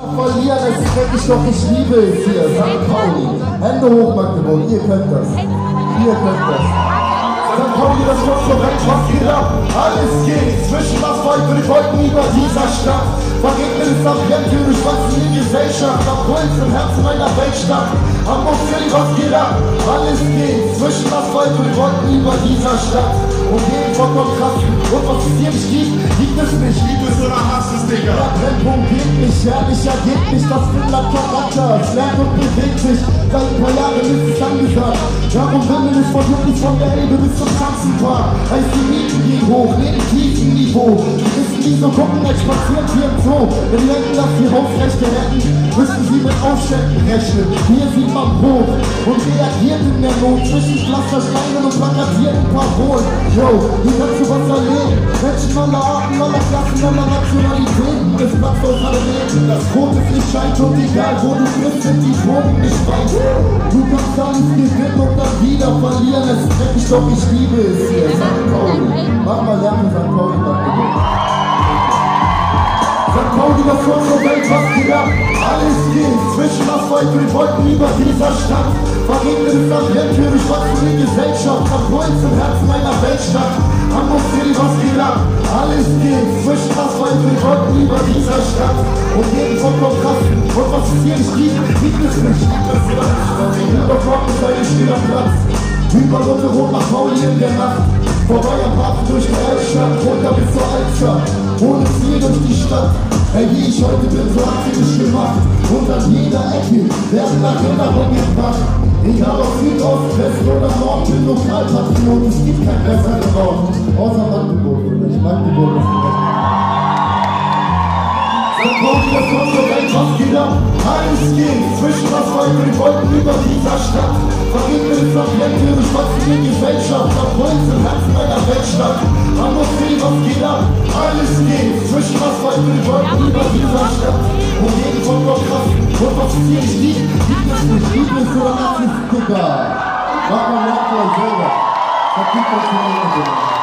Verlieren, es ist wirklich doch, ich liebe es hier. St. Pauli. Hände hoch, Magdeburg, ihr könnt das. Ihr könnt das. St. Pauli, das korrekt, was geht ab? Alles geht zwischen was wollen wir wollten über dieser Stadt. Vergegnet ist Ambiente, durchwachsen die Gesellschaft. Am Puls im Herzen meiner Weltstadt. Hamburg City, was geht ab? Alles geht zwischen was wollen wir wollten über dieser Stadt. Und jeden von Kontrasten. Und was es hier nicht gibt, gibt es nicht. Liebe es oder hasst es, Nicht, herrlicher geht nicht, das Finnland Charakter. Es lernt und bewegt sich, seit ein paar Jahren ist es angesagt. Darum wimmelt es von Hütten von der Elbe bis zum Schanzenpark. Heißt die Mieten gehen hoch, neben tiefen Niveau. Die wissen, wie so gucken, als spaziert hier im Zoo. Wenn die denken, dass die Hausrechte hätten, müssen sie mit Aufständen rechnen. Hier sieht man Brot und reagiert in der Not zwischen Parolen. Yo, hier kannst du was erleben. Menschen aller Arten, aller Klassen, aller Nationalitäten. Es platzt aus allen Leben. Das rote Licht scheint und egal wo du bist, sind die Drogen nicht weit. Du kannst alles gewinnen und dann wieder verlieren. Es ist wirklich doch, ich liebe es wollt wir wollten über dieser Stadt. Vergegnet ist das Rente, durchwachsen die Gesellschaft. Am Puls im Herzen meiner Weltstadt. Hamburg City, was ab? Alles geht was wollt wir wollten über dieser Stadt. Und jeden von Kontrasten. Und was es hier nicht gibt, gibt es nicht. Überkommt ist ein stiller Platz. Über Runde rot nach Pauli in der Nacht. Vorbei am Hafen durch die Altstadt, runter bis zur Altstadt. Ohne Ziel durch die Stadt. Ey, wie ich heute bin, so hat sie mich gemacht. Und an jeder Ecke werden Erinnerungen gebracht. Egal ob Südost, West oder Nord, bin Lokalpatriot, es gibt kein besseren Ort. Außer Magdeburg, oder Magdeburg ist die St. Pauli, das unsere Welt, was geht ab? Alles geht zwischen was wollen wir wollten über dieser Stadt. Vergegnet ist Ambiente, durchwachsen die Gesellschaft. Am im Herzen meiner Weltstadt. Hamburg City, was geht ab? Alles was wollen wir wollten über dieser Stadt. Und jeden von Kontrasten. Und was es hier nicht liegt, gibt es nicht. Liebe es oder Nazis, Digga. Mach mal Merkel selber. Vergibt euch von mir.